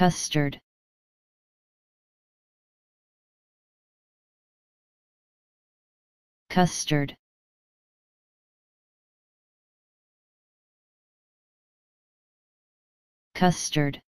custard. Custard. Custard.